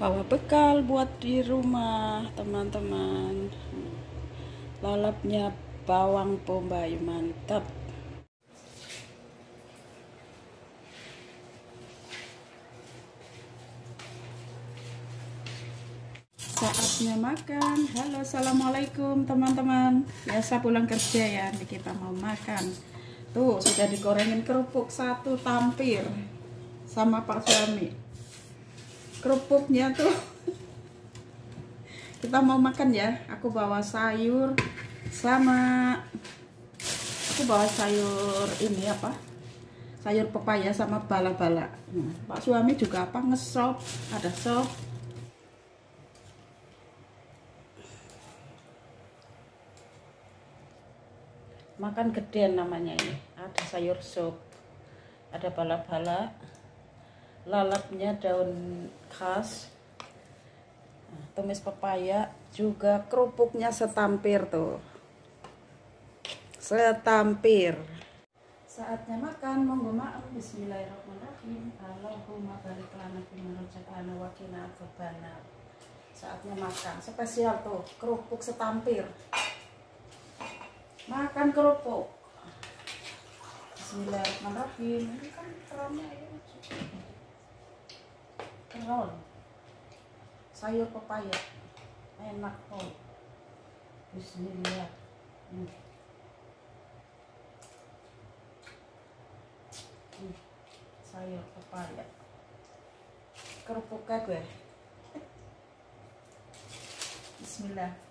bawa bekal buat di rumah teman-teman. Lalapnya bawang bombay mantap. Saatnya makan. Halo assalamualaikum teman-teman. Biasa pulang kerja ya Nih kita mau makan. Tuh sudah digorengin kerupuk satu tampir sama pak suami kerupuknya tuh. Kita mau makan ya. Aku bawa sayur. Sama aku bawa sayur ini apa? Sayur pepaya sama bala-bala. Nah, pak suami juga apa? Ngesop ada sop makan gede namanya ini. Ada sayur sup ada bala-bala lalapnya daun khas tumis pepaya juga kerupuknya setampir tuh. Setampir. Saatnya makan monggo maaf bismillahirrahmanirrahim. Allahumma barik lana bima razaqtana wa qina adzabannar. Saatnya makan. Spesial tuh kerupuk setampir. Makan kerupuk. Bismillahirrahmanirrahim. Ini kan kerannya ya keron sayur pepaya. Enak kok Bismillah. Hmm. Hmm. sayur pepaya. Kerupuknya gue. Bismillah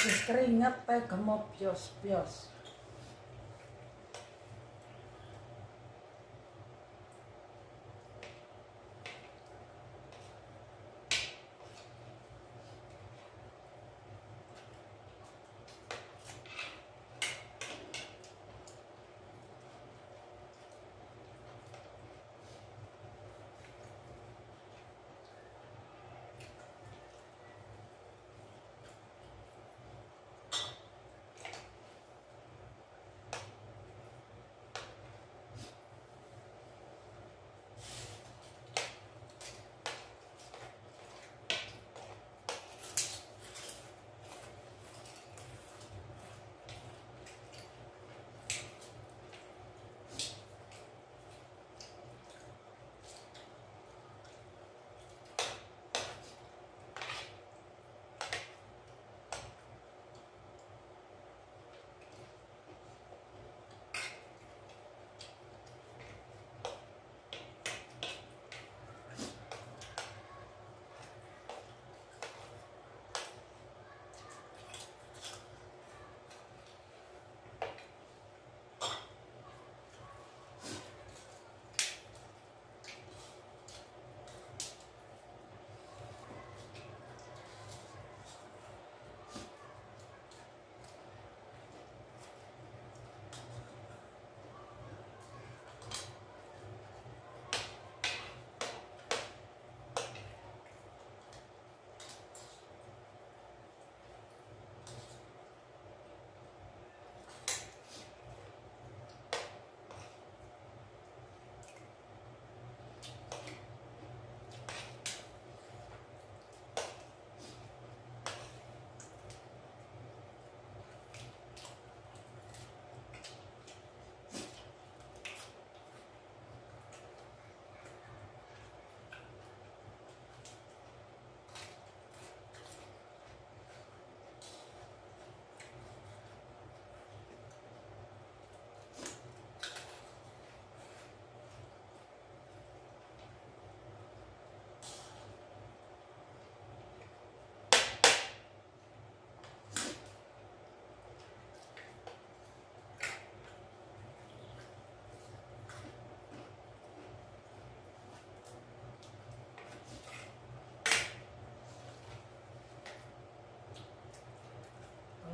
habis keringat teh gemuk bios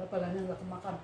kalau palanya nggak kemakan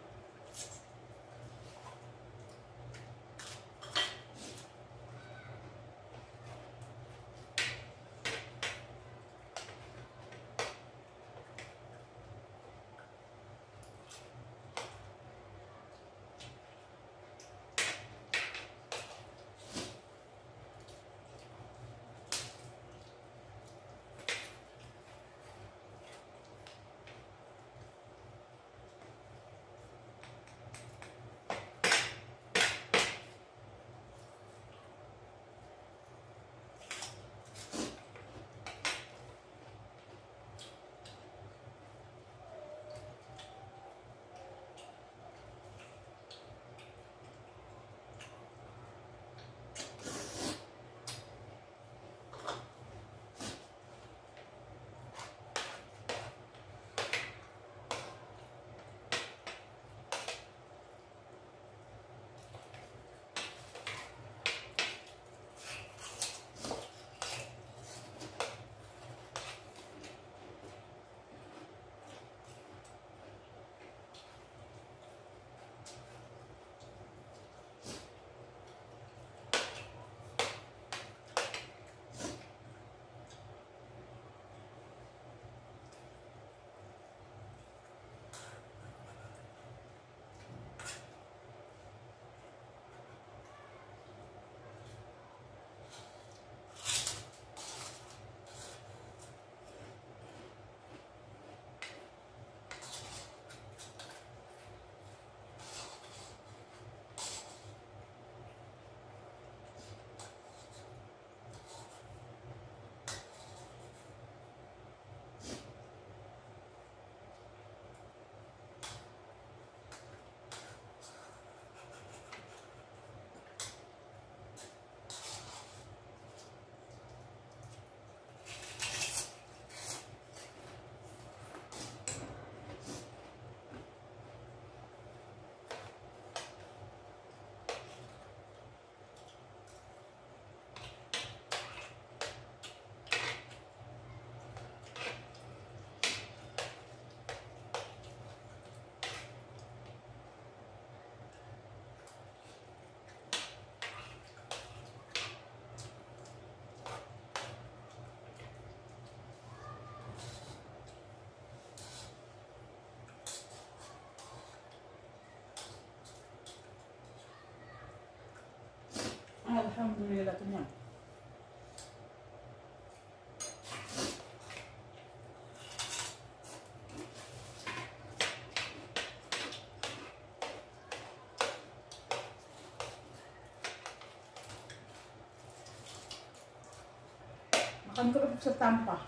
Makan kerupuk tampa.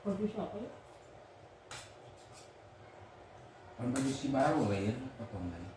Produce ako. Pembeli si baru ya, potong lagi.